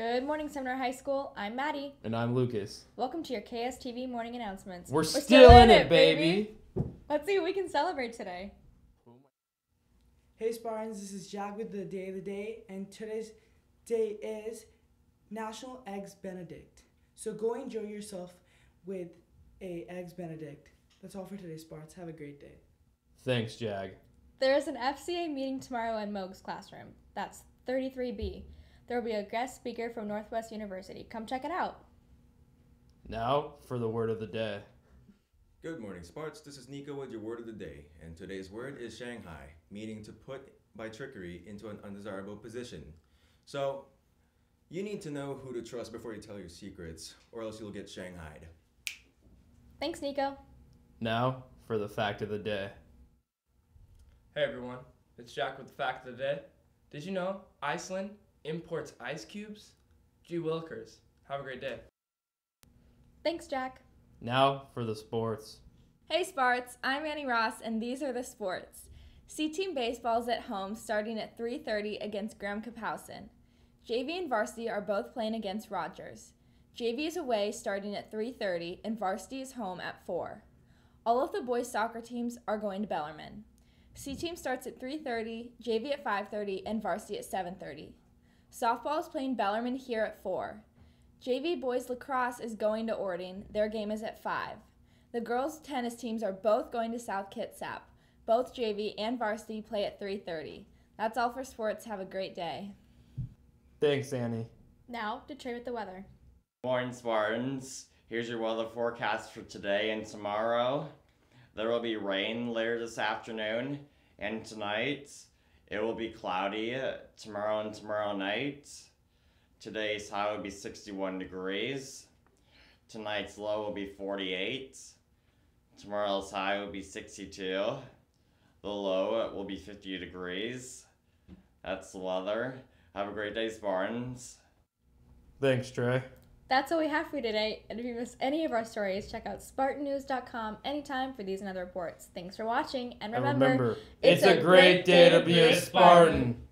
Good morning, Sumner High School. I'm Maddie. And I'm Lucas. Welcome to your KSTV morning announcements. We're, still, in it, baby. Let's see what we can celebrate today. Hey Spartans, this is Jack with the day of the day, and today's day is National Eggs Benedict. So go enjoy yourself with a Eggs Benedict. That's all for today, Spartans. Have a great day. Thanks, Jag. There is an FCA meeting tomorrow in Moog's classroom. That's 33B. There will be a guest speaker from Northwest University. Come check it out. Now for the word of the day. Good morning, Sparts. This is Nico with your word of the day, and today's word is Shanghai, meaning to put by trickery into an undesirable position. So, you need to know who to trust before you tell your secrets, or else you'll get shanghaied. Thanks, Nico. Now for the fact of the day. Hey everyone, it's Jack with the fact of the day. Did you know Iceland imports ice cubes? G. Wilkers. Have a great day. Thanks, Jack. Now for the sports. Hey, Sparts. I'm Annie Ross, and these are the sports. C Team Baseball is at home starting at 3.30 against Graham Kapowsin. JV and Varsity are both playing against Rogers. JV is away starting at 3.30, and Varsity is home at 4. All of the boys' soccer teams are going to Bellarmine. C Team starts at 3.30, JV at 5.30, and Varsity at 7.30. Softball is playing Bellarmine here at 4. JV boys lacrosse is going to Orting. Their game is at 5. The girls tennis teams are both going to South Kitsap. Both JV and varsity play at 3:30. That's all for sports. Have a great day. Thanks, Annie. Now to Trey with the weather. Morning, Spartans. Here's your weather forecast for today and tomorrow. There will be rain later this afternoon and tonight. It will be cloudy tomorrow and tomorrow night. Today's high will be 61 degrees. Tonight's low will be 48. Tomorrow's high will be 62. The low will be 50 degrees. That's the weather. Have a great day, Spartans. Thanks, Trey. That's all we have for you today. And if you miss any of our stories, check out SpartanNews.com anytime for these and other reports. Thanks for watching, and remember, and remember it's, it's a great day to be a Spartan.